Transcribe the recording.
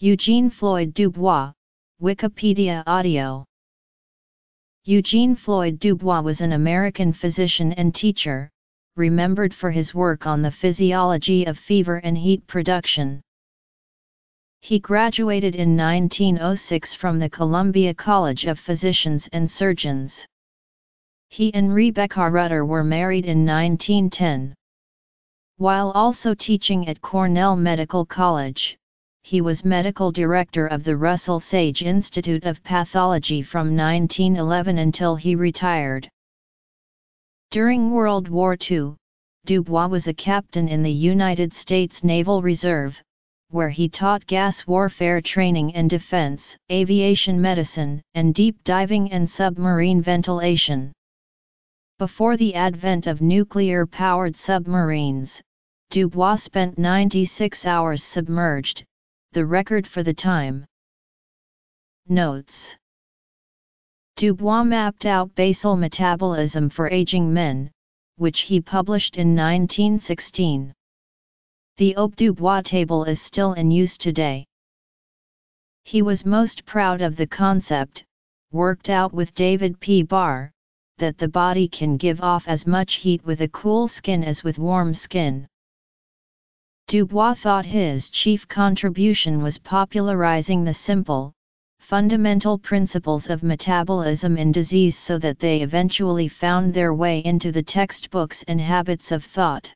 Eugene Floyd Dubois, Wikipedia Audio Eugene Floyd Dubois was an American physician and teacher, remembered for his work on the physiology of fever and heat production. He graduated in 1906 from the Columbia College of Physicians and Surgeons. He and Rebecca Rutter were married in 1910. While also teaching at Cornell Medical College, he was medical director of the Russell Sage Institute of Pathology from 1911 until he retired. During World War II, Dubois was a captain in the United States Naval Reserve, where he taught gas warfare training and defense, aviation medicine, and deep diving and submarine ventilation. Before the advent of nuclear-powered submarines, Dubois spent 96 hours submerged, the record for the time. Notes Dubois mapped out basal metabolism for aging men, which he published in 1916. The Aub-Dubois table is still in use today. He was most proud of the concept, worked out with David P. Barr, that the body can give off as much heat with a cool skin as with warm skin. Dubois thought his chief contribution was popularizing the simple, fundamental principles of metabolism in disease so that they eventually found their way into the textbooks and habits of thought.